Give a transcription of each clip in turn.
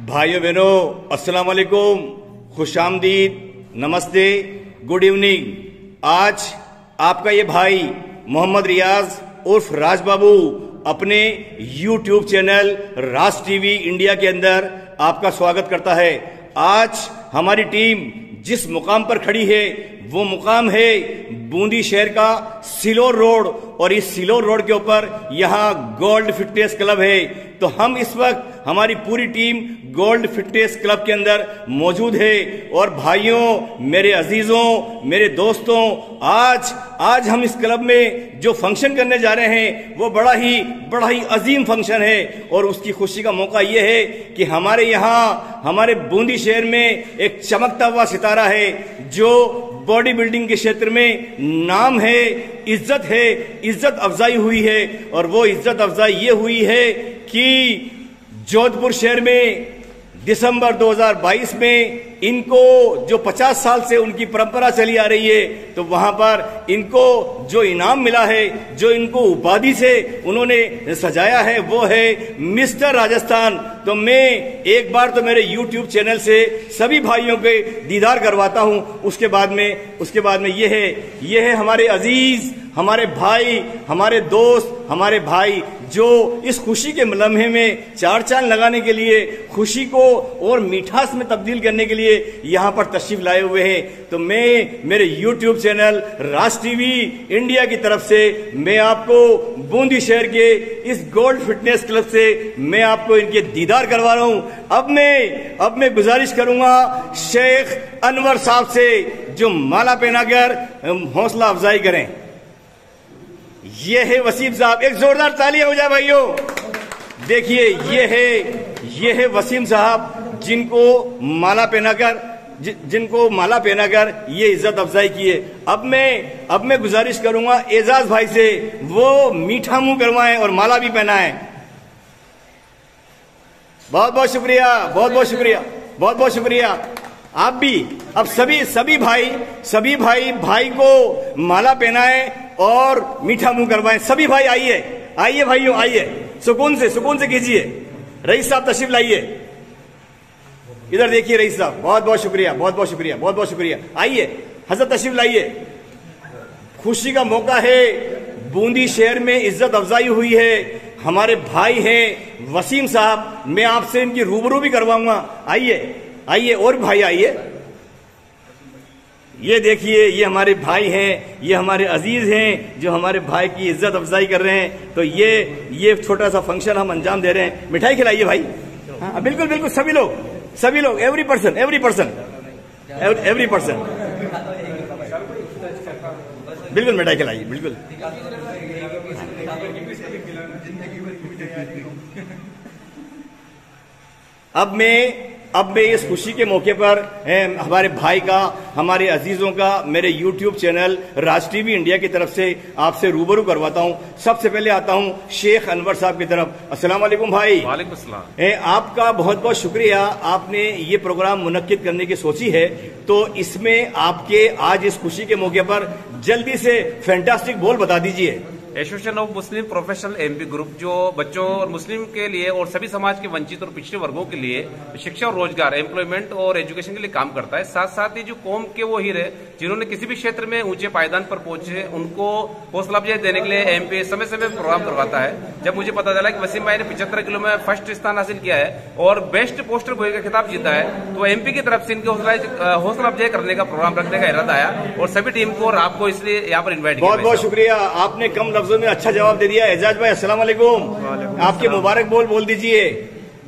भाइयों बहनों अस्सलाम वालेकुम खुश आमदीद, नमस्ते, गुड इवनिंग। आज आपका ये भाई मोहम्मद रियाज उर्फ़ राज बाबू अपने YouTube channel Raj TV India के अंदर आपका स्वागत करता है। आज हमारी टीम जिस मुकाम पर खड़ी है, वो मुकाम है बूंदी शहर का सिलोर रोड और इस सिलोर रोड के ऊपर यहाँ गोल्ड फिटनेस क्लब है। तो हम इस वक्त हमारी पूरी टीम गोल्ड फिटनेस क्लब के अंदर मौजूद है। और भाइयों, मेरे अजीजों, मेरे दोस्तों, आज आज हम इस क्लब में जो फ़ंक्शन करने जा रहे हैं, वो बड़ा ही बड़ा ही अजीम फ़ंक्शन है। और उसकी खुशी का मौका ये है कि हमारे यहाँ, हमारे बूंदी शहर में एक चमकता हुआ सितारा है, जो बॉडी बिल्डिंग के क्षेत्र में नाम है, इज़्ज़त है, इज़्ज़त अफजाई हुई है। और वो इज़्ज़त अफजाई ये हुई है कि जोधपुर शहर में दिसंबर 2022 में इनको जो 50 साल से उनकी परंपरा चली आ रही है तो वहाँ पर इनको जो इनाम मिला है, जो इनको उपाधि से उन्होंने सजाया है, वो है मिस्टर राजस्थान। तो मैं एक बार तो मेरे यूट्यूब चैनल से सभी भाइयों के दीदार करवाता हूँ। उसके बाद में, उसके बाद में ये है ये है हमारे अज़ीज़, हमारे भाई, हमारे दोस्त, हमारे भाई, जो इस खुशी के लम्हे में चार चाँद लगाने के लिए, खुशी को और मिठास में तब्दील करने के लिए यहाँ पर तशरीफ़ लाए हुए हैं। तो मैं, मेरे YouTube channel Raj TV India की तरफ़ से मैं आपको बूंदी शहर के इस गोल्ड फिटनेस क्लब से मैं आपको इनके दीदार करवा रहा हूँ। अब मैं अब मैं गुजारिश करूँगा शेख अनवर साहब से जो माला पहनाकर हौसला अफजाई करें। ये है वसीम साहब। एक जोरदार तालियाँ हो जाए भाइयों। देखिए ये है ये है वसीम साहब। जिनको माला पहनाकर जि, जिनको माला पहनाकर ये इज़्ज़त अफजाई की है। अब मैं अब मैं गुजारिश करूँगा एजाज भाई से वो मीठा मुँह करवाएँ और माला भी पहनाएँ। बहुत बहुत शुक्रिया बहुत बहुत शुक्रिया बहुत बहुत शुक्रिया। आप भी अब सभी सभी भाई सभी भाई भाई को माला पहनाएँ और मीठा मुँह करवाएँ। सभी भाई आइए आइए भाइयों आइए। सुकून से सुकून से कीजिए। रईस साहब तशरीफ़ लाइए। इधर देखिए रईस साहब, बहुत बहुत शुक्रिया, बहुत बहुत शुक्रिया, बहुत बहुत शुक्रिया। आइए, हज़रत तशरीफ़ लाइए। खुशी का मौका है, बूंदी शहर में इज़्ज़त अफजाई हुई है। हमारे भाई हैं वसीम साहब, मैं आपसे इनकी रूबरू भी करवाऊँगा। आइए आइए, और भाई आइए। ये देखिए, ये हमारे भाई हैं, ये हमारे अज़ीज़ हैं जो हमारे भाई की इज़्ज़त अफजाई कर रहे हैं। तो ये ये छोटा सा फ़ंक्शन हम अंजाम दे रहे हैं। मिठाई खिलाइए भाई। हाँ बिल्कुल बिल्कुल, सभी लोग। सभी लोग every person every person every person बिल्कुल मिठाई खिलाइए बिल्कुल। अब मैं अब मैं इस खुशी के मौके पर हमारे भाई का हमारे अजीजों का मेरे YouTube channel Raj TV India की तरफ़ से आपसे रूबरू करवाता हूँ। सबसे पहले आता हूँ शेख अनवर साहब की तरफ़। अस्सलाम वालेकुम भाई। वालेकुम अस्सलाम। आपका बहुत बहुत शुक्रिया। आपने ये प्रोग्राम मुनद करने की सोची है। तो इसमें आपके आज इस खुशी के मौके पर जल्दी से फैंटास्टिक बोल बता दीजिए। Association of Muslim professional MP group जो बच्चों और मुस्लिम के लिए और सभी समाज के वंचित और पिछड़े वर्गों के लिए शिक्षा और रोज़गार एम्प्लॉयमेंट और एजुकेशन के लिए काम करता है। साथ साथ ही जो कौम के वो हीरे जिन्होंने किसी भी क्षेत्र में ऊँचे पायदान पर पहुँचे उनको हौसला अफजाई देने के लिए एमपी समय समय प्रोग्राम करवाता है। जब मुझे पता चला कि वसीम भाई ने पिछहत्तर किलो में फ़र्स्ट स्थान हासिल किया है और बेस्ट पोस्टर बॉय का खिताब जीता है तो एमपी की तरफ़ से इनके हौसला अफजाई करने का प्रोग्राम रखने का इरादा आया और सभी टीम को और आपको इसलिए यहाँ पर इन्वाइट किया बहुत बहुत शुक्रिया। आपने कम लफ्जों में अच्छा जवाब दे दिया। एजाज भाई अस्सलाम वालेकुम। आपके मुबारक बोल बोल दीजिए।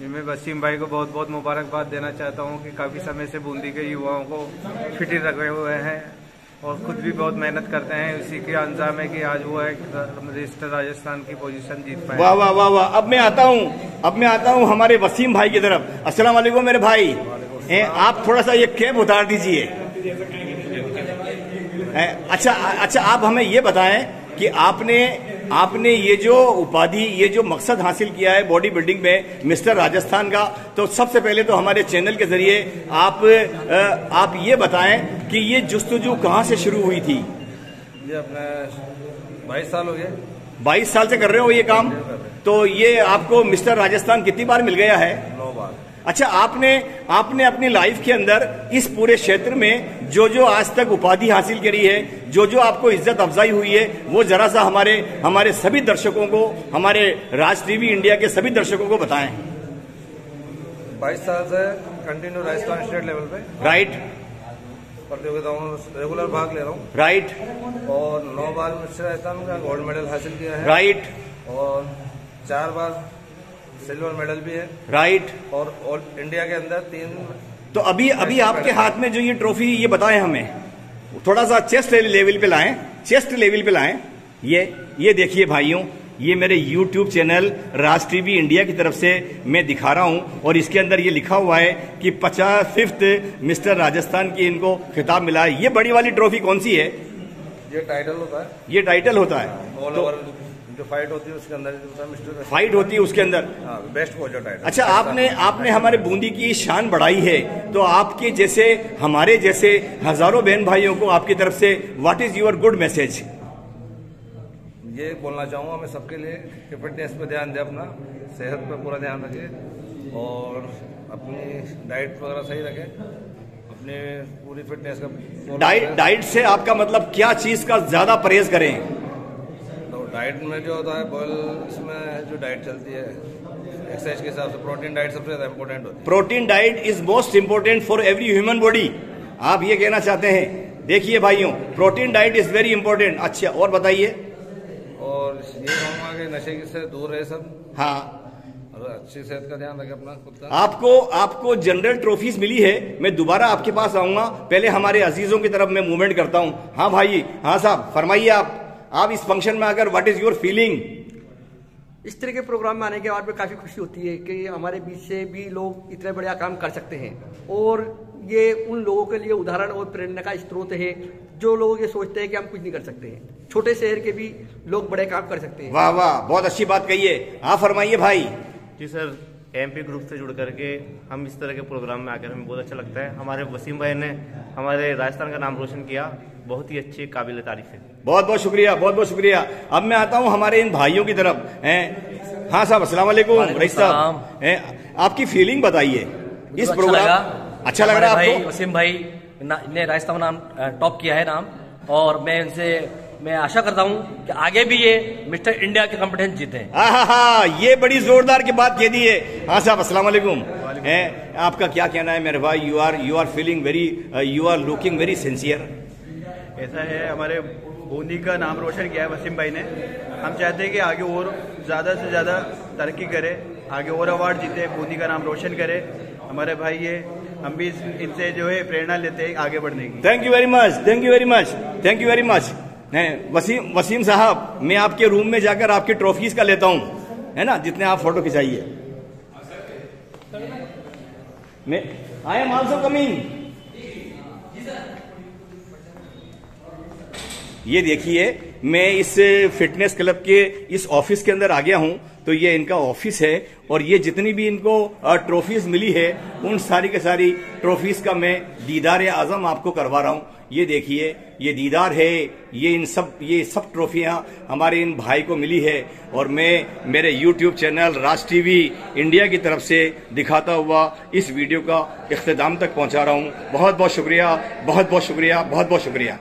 मैं वसीम भाई को बहुत बहुत मुबारकबाद देना चाहता हूँ कि काफ़ी समय से बूंदी के युवाओं को फिट रखे हुए हैं और खुद भी बहुत मेहनत करते हैं। उसी के अंजाम है कि आज वो एक रजिस्टर राजस्थान की पोजीशन जीत पाए। वाह वाह वाह वाह। अब मैं आता हूँ अब मैं आता हूँ हमारे वसीम भाई की तरफ़। अस्सलाम वालेकुम मेरे भाई। ए, आप थोड़ा सा ये कैब उतार दीजिए। अच्छा अच्छा आप हमें ये बताएँ कि आपने आपने ये जो उपाधि ये जो मकसद हासिल किया है बॉडी बिल्डिंग में मिस्टर राजस्थान का तो सबसे पहले तो हमारे चैनल के ज़रिए आप आप ये बताएँ कि ये जुस्तजू कहाँ से शुरू हुई थी? ये अपने बाईस साल हो गए। बाईस साल से कर रहे हो ये काम? तो ये आपको मिस्टर राजस्थान कितनी बार मिल गया है? नौ बार। अच्छा आपने आपने अपनी लाइफ के अंदर इस पूरे क्षेत्र में जो जो आज तक उपाधि हासिल करी है जो जो आपको इज़्ज़त अफजाई हुई है वो जरा सा हमारे हमारे सभी दर्शकों को हमारे राज टीवी इंडिया के सभी दर्शकों को बताएँ। बाईस साल से कंटिन्यू राजस्थान स्टेट लेवल पे। राइट प्रतियोगिताओं में रेगुलर भाग ले रहा हूँ। राइट और नौ बार राजस्थान का गोल्ड मेडल हासिल किया है। राइट और चार बार सिल्वर मेडल भी है। राइट और ऑल इंडिया के अंदर तीन तो अभी अभी आपके हाथ में जो ये ट्रॉफी ये बताए हमें। थोड़ा सा चेस्ट लेवल पे लाएँ। चेस्ट लेवल पे लाएँ। ये ये देखिए भाइयों ये मेरे YouTube channel Raj TV India की तरफ़ से मैं दिखा रहा हूँ और इसके अंदर ये लिखा हुआ है कि पचास फिफ्थ मिस्टर राजस्थान की इनको खिताब मिला है। ये बड़ी वाली ट्रॉफी कौन सी है? ये टाइटल होता है। ये टाइटल होता है। ऑल तो ओवर जो फाइट होती है उसके अंदर है फाइट होती है उसके अंदर? हाँ बेस्ट कोच टाइटल अच्छा आपने आपने हमारे बूंदी की शान बढ़ाई है तो आपके जैसे हमारे जैसे हज़ारों बहन भाइयों को आपकी तरफ़ से what is your good message ये बोलना चाहूँगा मैं सबके लिए कि फिटनेस पे ध्यान दें अपना सेहत पे पूरा ध्यान रखें और अपनी डाइट वगैरह सही रखें। अपने पूरी फिटनेस का डाइट डाइट से आपका मतलब क्या चीज़ का ज़्यादा परहेज करें? तो डाइट में जो होता है बॉयल इसमें जो डाइट चलती है एक्सरसाइज के हिसाब से प्रोटीन डाइट सबसे ज़्यादा इंपॉर्टेंट होती है। Protein diet is most important for every human body आप ये कहना चाहते हैं देखिए भाइयों protein diet is very important अच्छा और बताइए। और ये कहूँगा कि नशे से दूर रहे सब। हाँ। और अच्छी सेहत का ध्यान रखें अपना खुद का। आपको आपको जनरल ट्रॉफीज मिली है मैं दोबारा आपके पास आऊँगा। पहले हमारे अजीजों की तरफ़ मैं मूवमेंट करता हूँ। हाँ भाई हाँ साहब फरमाइए आप। आप इस फ़ंक्शन में आकर व्हाट इज़ योर फीलिंग इस तरह के प्रोग्राम में आने के बाद में काफ़ी खुशी होती है कि हमारे बीच से भी लोग इतने बढ़िया काम कर सकते हैं। और ये उन लोगों के लिए उदाहरण और प्रेरणा का स्रोत है जो लोग ये सोचते हैं कि हम कुछ नहीं कर सकते हैं। छोटे शहर के भी लोग बड़े काम कर सकते हैं। वाह वाह बहुत अच्छी बात कही है। आप फरमाइए भाई। जी सर एमपी ग्रुप से जुड़ करके हम इस तरह के प्रोग्राम में आकर हमें बहुत अच्छा लगता है। हमारे वसीम भाई ने हमारे राजस्थान का नाम रोशन किया। बहुत ही अच्छी काबिल तारीफ़ है। बहुत बहुत शुक्रिया बहुत बहुत शुक्रिया। अब मैं आता हूँ हमारे इन भाइयों की तरफ़। है? हाँ साहब रईस साहब। आपकी फीलिंग बताइए। इस अच्छा प्रोग्राम लगा। अच्छा लग रहा है वसीम भाई ने राजस्थान नाम टॉप किया है नाम। और मैं इनसे मैं आशा करता हूँ कि आगे भी ये मिस्टर इंडिया के कंपटीशन जीते। आहा ये बड़ी जोरदार की बात कह दी है। हाँ साहब अस्सलाम वालेकुम। आपका क्या कहना है? मेरे भाई you are you are feeling very you are looking very sincere ऐसा है हमारे बूंदी का नाम रोशन किया है वसीम भाई ने। हम चाहते हैं कि आगे और ज़्यादा से ज़्यादा तरक्की करे आगे और अवार्ड जीते बूंदी का नाम रोशन करे। हमारे भाई ये हम भी इनसे जो है प्रेरणा लेते हैं आगे बढ़ने की। Thank you very much thank you very much thank you very much हैं, वसीम वसीम साहब मैं आपके रूम में जाकर आपकी ट्रॉफीज का लेता हूँ है ना जितने आप फ़ोटो खिंचाइए। आई एम ऑल्सो कमिंग ये देखिए मैं इस फिटनेस क्लब के इस ऑफ़िस के अंदर आ गया हूँ तो ये इनका ऑफ़िस है और ये जितनी भी इनको ट्रॉफीज मिली है, उन सारी के सारी ट्रॉफीज का मैं दीदार आज़म आपको करवा रहा हूँ। ये देखिए, ये दीदार है, ये इन सब, ये सब ट्रॉफियाँ हमारे इन भाई को मिली है और मैं, मेरे YouTube channel Raj TV India की तरफ़ से दिखाता हुआ इस वीडियो का इख्तिताम तक पहुँचा रहा हूँ। बहुत बहुत शुक्रिया बहुत बहुत शुक्रिया बहुत बहुत शुक्रिया।